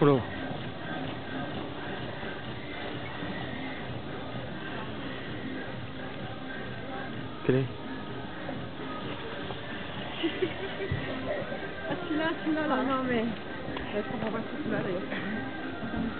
Pro. 그래. Celui-là, celui-là, là. Non, mais. Je comprends pas ce